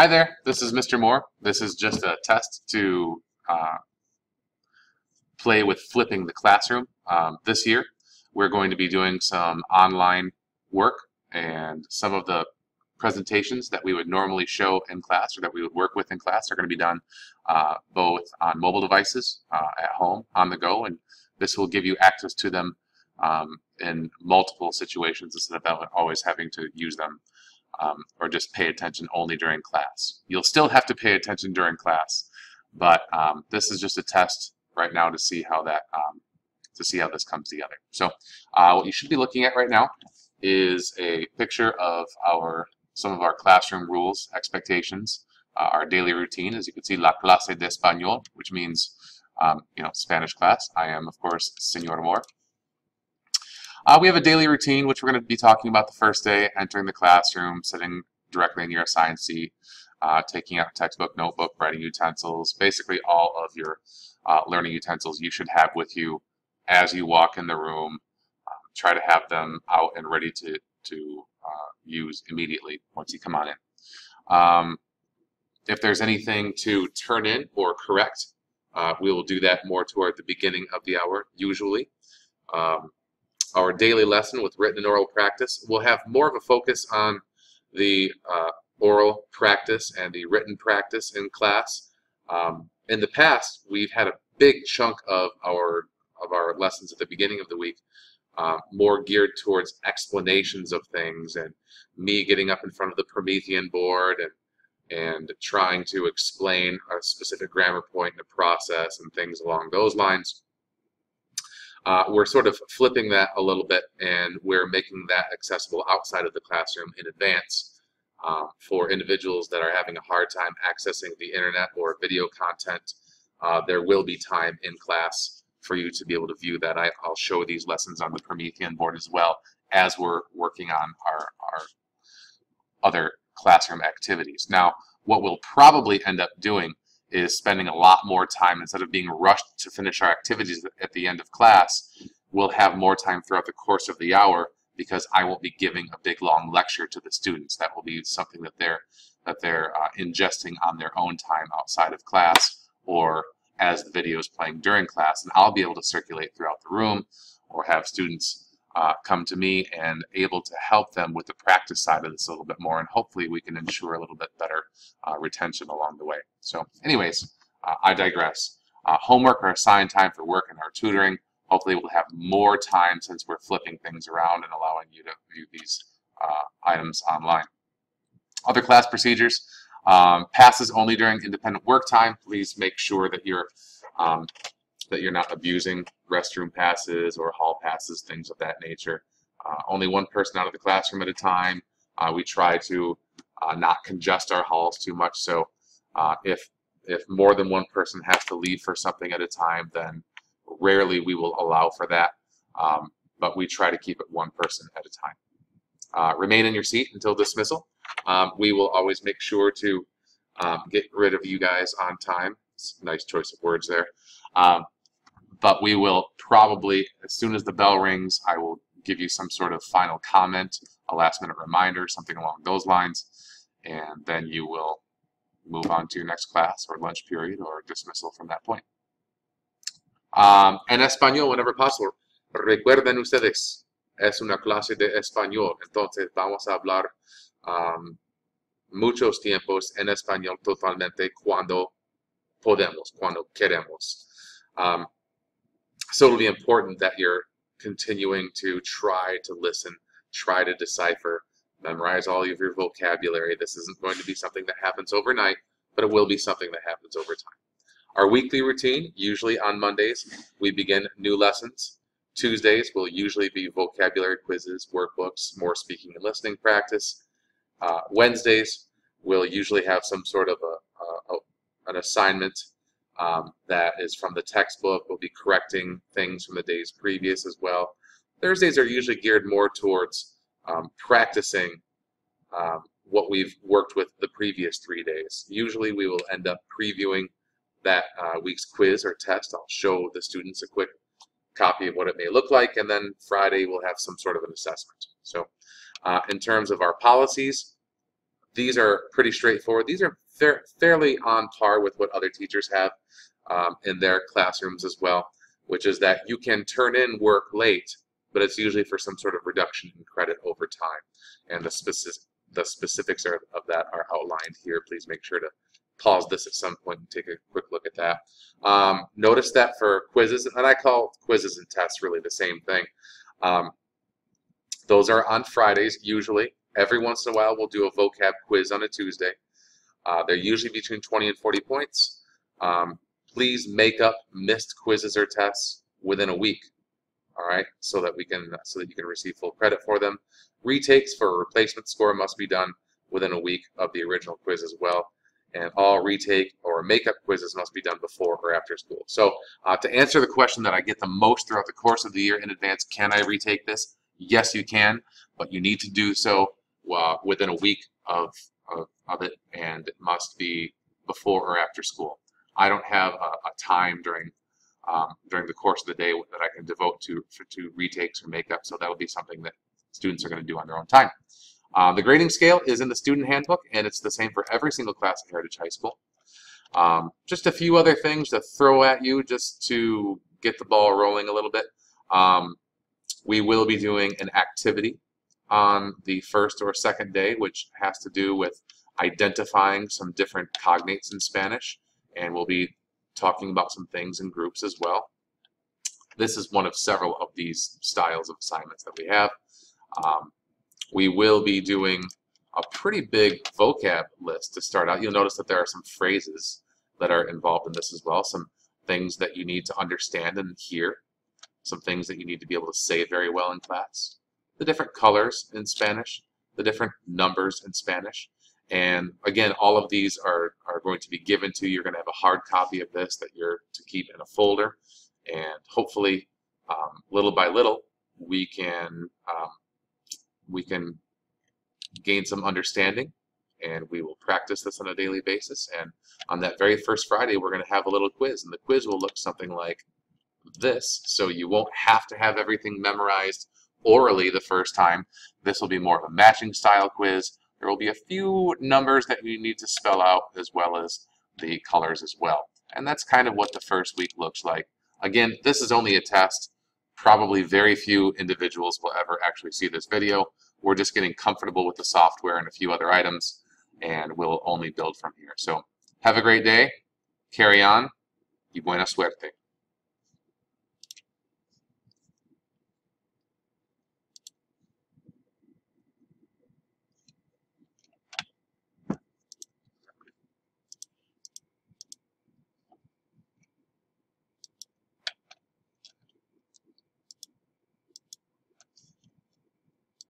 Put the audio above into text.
Hi there, this is Mr. Moore. This is just a test to uh, play with flipping the classroom. Um, this year, we're going to be doing some online work and some of the presentations that we would normally show in class or that we would work with in class are going to be done uh, both on mobile devices uh, at home, on the go, and this will give you access to them um, in multiple situations instead of always having to use them um, or just pay attention only during class. You'll still have to pay attention during class, but um, this is just a test right now to see how that um, to see how this comes together. So uh, what you should be looking at right now is a picture of our some of our classroom rules, expectations, uh, our daily routine. As you can see, La clase de español, which means um, you know Spanish class. I am, of course, Senor Moore. Uh, we have a daily routine, which we're going to be talking about the first day, entering the classroom, sitting directly in your assigned seat, uh, taking out a textbook, notebook, writing utensils, basically all of your uh, learning utensils you should have with you as you walk in the room. Um, try to have them out and ready to, to uh, use immediately once you come on in. Um, if there's anything to turn in or correct, uh, we will do that more toward the beginning of the hour, usually. Um, our daily lesson with written and oral practice will have more of a focus on the uh, oral practice and the written practice in class. Um, in the past, we've had a big chunk of our of our lessons at the beginning of the week uh, more geared towards explanations of things and me getting up in front of the Promethean board and and trying to explain a specific grammar point in a process and things along those lines. Uh, we're sort of flipping that a little bit and we're making that accessible outside of the classroom in advance um, for individuals that are having a hard time accessing the internet or video content. Uh, there will be time in class for you to be able to view that. I, will show these lessons on the Promethean board as well as we're working on our, our other classroom activities. Now, what we'll probably end up doing is spending a lot more time instead of being rushed to finish our activities at the end of class we'll have more time throughout the course of the hour because I won't be giving a big long lecture to the students. That will be something that they're that they're uh, ingesting on their own time outside of class or as the video is playing during class. And I'll be able to circulate throughout the room or have students uh, come to me and able to help them with the practice side of this a little bit more and hopefully we can ensure a little bit better uh, retention along the way. So anyways, uh, I digress. Uh, homework or assigned time for work and our tutoring. Hopefully we'll have more time since we're flipping things around and allowing you to view these uh, items online. Other class procedures. Um, passes only during independent work time. Please make sure that you're um, that you're not abusing restroom passes or hall passes, things of that nature. Uh, only one person out of the classroom at a time. Uh, we try to uh, not congest our halls too much. So uh, if if more than one person has to leave for something at a time, then rarely we will allow for that. Um, but we try to keep it one person at a time. Uh, remain in your seat until dismissal. Um, we will always make sure to um, get rid of you guys on time. nice choice of words there. But we will probably, as soon as the bell rings, I will give you some sort of final comment, a last minute reminder, something along those lines, and then you will move on to your next class or lunch period or dismissal from that point. Um, en español, whenever possible, recuerden ustedes, es una clase de español, entonces vamos a hablar um, muchos tiempos en español totalmente cuando podemos, cuando queremos. Um, so it'll be important that you're continuing to try to listen, try to decipher, memorize all of your vocabulary. This isn't going to be something that happens overnight, but it will be something that happens over time. Our weekly routine, usually on Mondays, we begin new lessons. Tuesdays will usually be vocabulary quizzes, workbooks, more speaking and listening practice. Uh, Wednesdays, we'll usually have some sort of a, a, a an assignment um, that is from the textbook. We'll be correcting things from the days previous as well. Thursdays are usually geared more towards um, practicing um, what we've worked with the previous three days. Usually we will end up previewing that uh, week's quiz or test. I'll show the students a quick copy of what it may look like, and then Friday we'll have some sort of an assessment. So uh, in terms of our policies, these are pretty straightforward. These are fair, fairly on par with what other teachers have um, in their classrooms as well, which is that you can turn in work late, but it's usually for some sort of reduction in credit over time. And the, specific, the specifics are, of that are outlined here. Please make sure to pause this at some point and take a quick look at that. Um, notice that for quizzes, and I call quizzes and tests really the same thing. Um, those are on Fridays usually. Every once in a while, we'll do a vocab quiz on a Tuesday. Uh, they're usually between 20 and 40 points. Um, please make up missed quizzes or tests within a week. All right, so that we can so that you can receive full credit for them. Retakes for a replacement score must be done within a week of the original quiz as well. And all retake or makeup quizzes must be done before or after school. So uh, to answer the question that I get the most throughout the course of the year in advance, can I retake this? Yes, you can, but you need to do so uh, within a week of, of, of, it, and it must be before or after school. I don't have a, a time during um, during the course of the day that I can devote to for, to retakes or makeup, so that'll be something that students are going to do on their own time. Uh, the grading scale is in the student handbook, and it's the same for every single class at Heritage High School. Um, just a few other things to throw at you just to get the ball rolling a little bit. Um, we will be doing an activity on the first or second day, which has to do with identifying some different cognates in Spanish, and we'll be talking about some things in groups as well. This is one of several of these styles of assignments that we have. Um, we will be doing a pretty big vocab list to start out. You'll notice that there are some phrases that are involved in this as well, some things that you need to understand and hear, some things that you need to be able to say very well in class, the different colors in Spanish, the different numbers in Spanish. And again, all of these are, are going to be given to you. You're going to have a hard copy of this that you're to keep in a folder. And hopefully, um, little by little, we can um, we can gain some understanding and we will practice this on a daily basis. And on that very first Friday, we're going to have a little quiz, and the quiz will look something like this. So you won't have to have everything memorized orally the first time. This will be more of a matching style quiz. There will be a few numbers that you need to spell out as well as the colors as well. And that's kind of what the first week looks like. Again, this is only a test. Probably very few individuals will ever actually see this video. We're just getting comfortable with the software and a few other items, and we'll only build from here. So have a great day. Carry on. Y buena suerte.